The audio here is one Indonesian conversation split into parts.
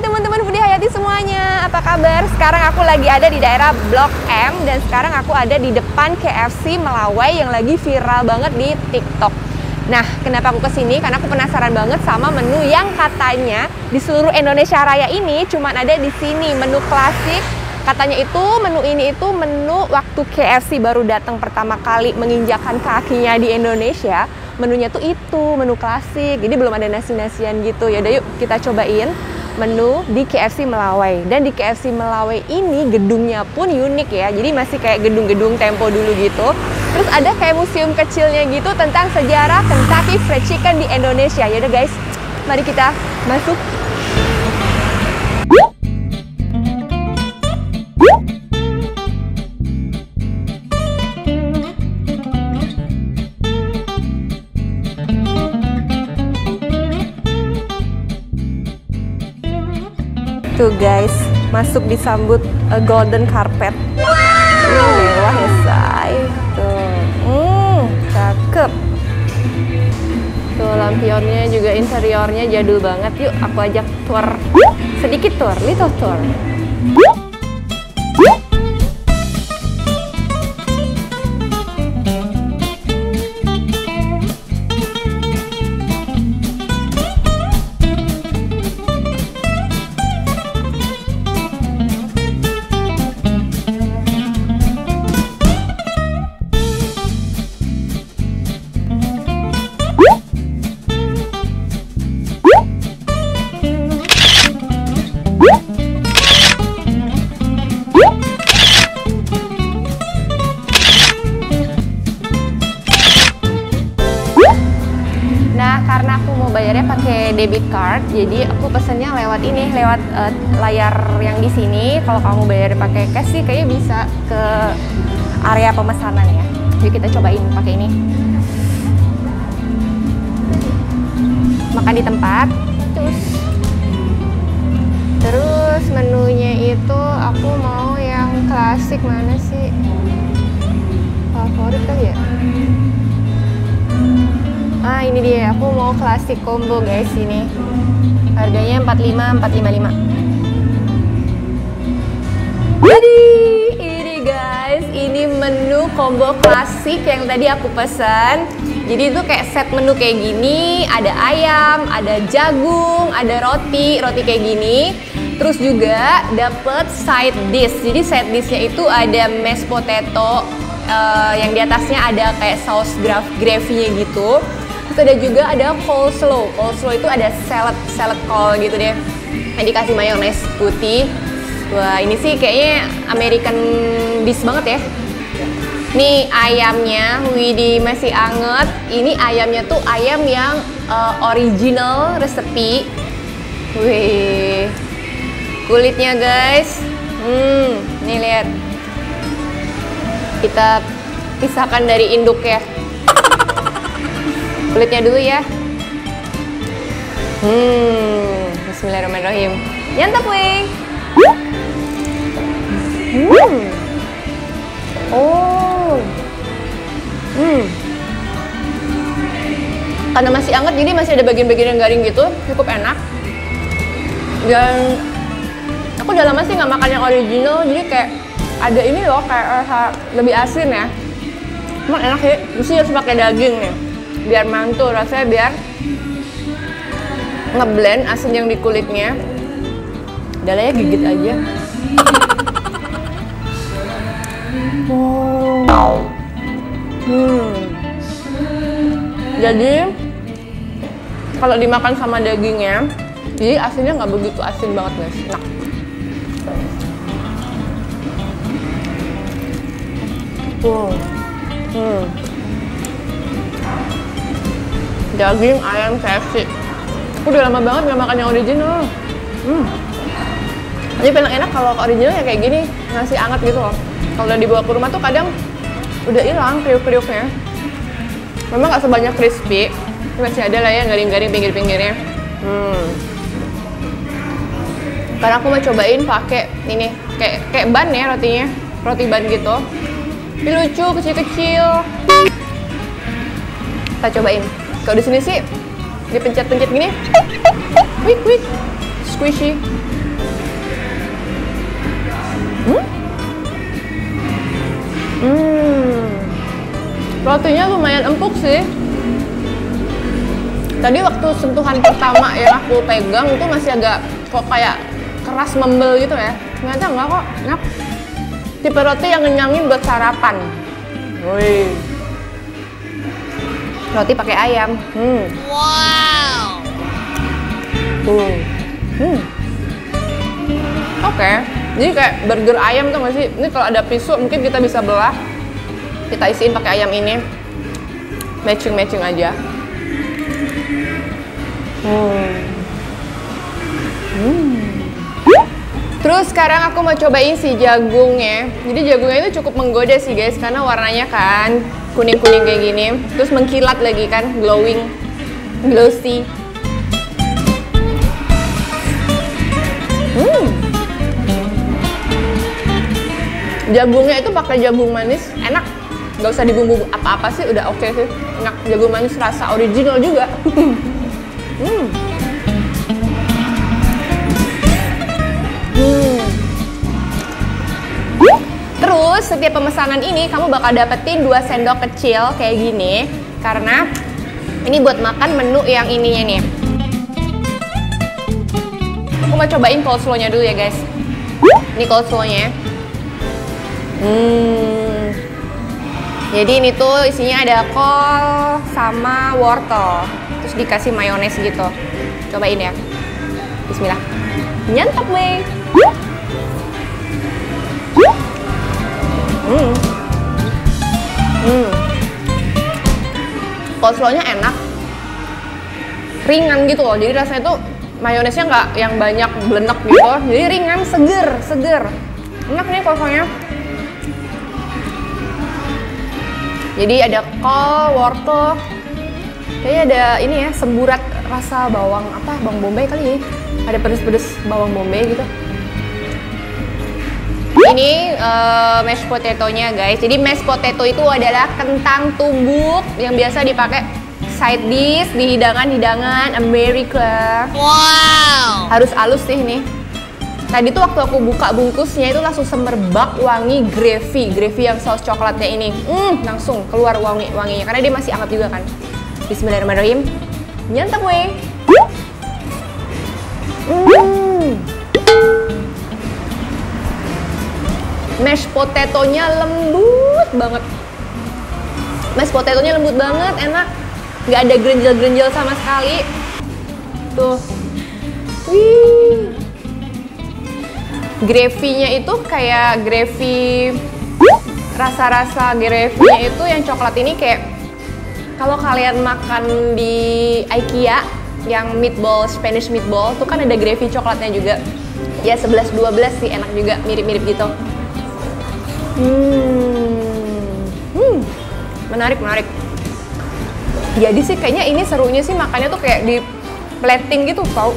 teman-teman Budi Hayati semuanya, apa kabar? Sekarang aku lagi ada di daerah Blok M dan sekarang aku ada di depan KFC Melawai yang lagi viral banget di TikTok. Nah, kenapa aku ke sini? Karena aku penasaran banget sama menu yang katanya di seluruh Indonesia Raya ini cuma ada di sini, menu klasik. Katanya itu menu ini itu menu waktu KFC baru datang pertama kali menginjakan kakinya di Indonesia. Menunya tuh itu, menu klasik. Jadi belum ada nasi-nasian gitu. Yaudah yuk kita cobain menu di KFC Melawai. Dan di KFC Melawai ini gedungnya pun unik ya. Jadi masih kayak gedung-gedung tempo dulu gitu. Terus ada kayak museum kecilnya gitu tentang sejarah Kentucky Fried Chicken di Indonesia. Yaudah guys, mari kita masuk. Tuh guys, masuk disambut a golden carpet. Wow. mewah ya say. Tuh, hmm, cakep. Tuh lampionnya juga interiornya jadul banget. Yuk aku ajak tour sedikit tour, little tour. Debit card, jadi aku pesennya lewat ini, lewat uh, layar yang di sini. Kalau kamu bayar pakai cash sih kayaknya bisa ke area pemesanan ya. Yuk kita cobain pakai ini. Makan di tempat, terus terus menunya itu aku mau yang klasik mana sih? Favorit kali ya? Ah ini dia, aku mau klasik combo guys ini. Harganya 45 455. Jadi ini guys, ini menu combo klasik yang tadi aku pesan. Jadi itu kayak set menu kayak gini, ada ayam, ada jagung, ada roti, roti kayak gini. Terus juga dapet side dish. Jadi side dishnya itu ada mashed potato uh, yang di atasnya ada kayak saus gravy-nya gitu. Terus ada juga ada coleslaw. Coleslaw itu ada salad salad kol gitu deh. Yang dikasih mayones putih. Wah ini sih kayaknya American dish banget ya. Nih ayamnya, Widi masih anget. Ini ayamnya tuh ayam yang uh, original resepi. Wih, kulitnya guys. Hmm, nih lihat. Kita pisahkan dari induk ya kulitnya dulu ya. Hmm Bismillahirrahmanirrahim. Nyantap weh hmm. Oh. Hmm. Karena masih hangat jadi masih ada bagian-bagian yang garing gitu cukup enak. Dan aku udah lama sih nggak makan yang original jadi kayak ada ini loh kayak rasa lebih asin ya. Emang enak sih mesti harus pakai daging nih biar mantul rasanya biar ngeblend asin yang di kulitnya. Udah lah ya gigit aja. Wow hmm. jadi kalau dimakan sama dagingnya jadi asinnya nggak begitu asin banget guys. Nah wow. Hmm daging ayam KFC. Udah lama banget nggak makan yang original. Hmm. Jadi paling enak kalau original ya kayak gini, nasi anget gitu loh. Kalau udah dibawa ke rumah tuh kadang udah hilang kriuk-kriuknya. Memang nggak sebanyak crispy, masih ada lah ya garing-garing pinggir-pinggirnya. Hmm. Karena aku mau cobain pakai ini kayak kayak ban ya rotinya, roti ban gitu. Ini lucu kecil-kecil. Kita cobain. Kalau di sini sih dipencet-pencet gini, wik wik, squishy. Hmm? Hmm. Rotinya lumayan empuk sih. Tadi waktu sentuhan pertama yang aku pegang itu masih agak kok kayak keras membel gitu ya. Ternyata enggak kok, enak. Tipe roti yang ngenyangin buat sarapan. Wih. Roti pakai ayam. Hmm. Wow. Tuh. Hmm. Oke. Okay. Jadi kayak burger ayam tuh nggak sih? Ini kalau ada pisau mungkin kita bisa belah. Kita isiin pakai ayam ini. Matching-matching aja. Hmm. Hmm. Terus sekarang aku mau cobain si jagungnya. Jadi jagungnya itu cukup menggoda sih guys, karena warnanya kan kuning-kuning kayak gini. Terus mengkilat lagi kan, glowing, glossy. Hmm. Jagungnya itu pakai jagung manis, enak. Gak usah dibumbu apa-apa sih, udah oke okay sih. Enak, jagung manis rasa original juga. Hmm. Setiap pemesanan ini kamu bakal dapetin 2 sendok kecil kayak gini karena ini buat makan menu yang ininya nih. Aku mau cobain coleslaw-nya dulu ya guys. Ini coleslaw-nya. Hmm. Jadi ini tuh isinya ada kol sama wortel terus dikasih mayones gitu cobain ya Bismillah nyantap weh hmm. Hmm. Enak. Ringan gitu loh. Jadi rasanya tuh mayonesnya nggak yang banyak blenek gitu. Jadi ringan seger seger. Enak nih coleslawnya. Jadi ada kol wortel. Kayaknya ada ini ya semburat rasa bawang apa bawang bombay kali ya. Ada pedes-pedes bawang bombay gitu ini uh, mashed potato-nya guys jadi mashed potato itu adalah kentang tumbuk yang biasa dipakai side dish di hidangan-hidangan Amerika wow harus halus sih ini Tadi tuh waktu aku buka bungkusnya itu langsung semerbak wangi gravy, gravy yang saus coklatnya ini. Hmm, langsung keluar wangi wanginya karena dia masih hangat juga kan. Bismillahirrahmanirrahim. Nyantap weh. Hmm. Mashed potato-nya lembut banget. Mashed potato-nya lembut banget, enak. Nggak ada grenjel-grenjel sama sekali. Tuh. Wih. Gravy-nya itu kayak gravy rasa-rasa gravy-nya itu yang coklat ini kayak kalau kalian makan di IKEA yang meatball Spanish meatball tuh kan ada gravy coklatnya juga ya 11 12 sih enak juga mirip-mirip gitu hmm. hmm. Menarik menarik. Jadi sih kayaknya ini serunya sih makannya tuh kayak di plating gitu tau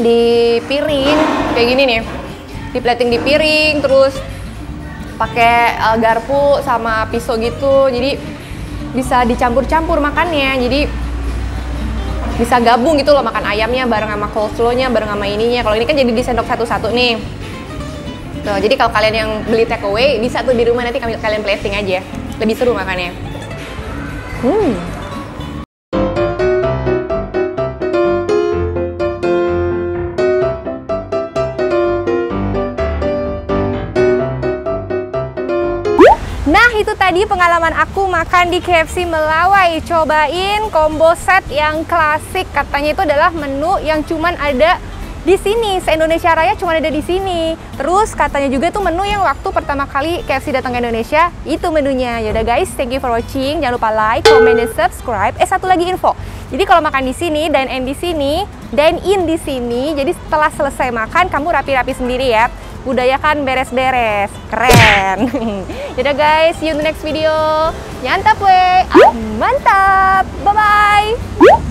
di piring kayak gini nih. Di plating di piring terus pakai uh, garpu sama pisau gitu. Jadi bisa dicampur-campur makannya. Jadi bisa gabung gitu loh makan ayamnya bareng sama coleslaw-nya bareng sama ininya. Kalau ini kan jadi disendok satu-satu nih tuh jadi kalau kalian yang beli take away bisa tuh di rumah nanti kalian plating aja. Lebih seru makannya. Hmm. Nah itu tadi pengalaman aku makan di KFC Melawai. Cobain combo set yang klasik. Katanya itu adalah menu yang cuman ada di sini se-Indonesia Raya cuma ada di sini. Terus katanya juga tuh menu yang waktu pertama kali KFC datang ke Indonesia itu menunya. Yaudah guys, thank you for watching. Jangan lupa like, comment, dan subscribe. Eh satu lagi info. Jadi kalau makan di sini, dine in di sini, dine in di sini. Jadi setelah selesai makan, kamu rapi-rapi sendiri ya budayakan beres-beres. Keren. Yaudah guys, see you in the next video. Nyantap we. Ah, mantap. Bye-bye.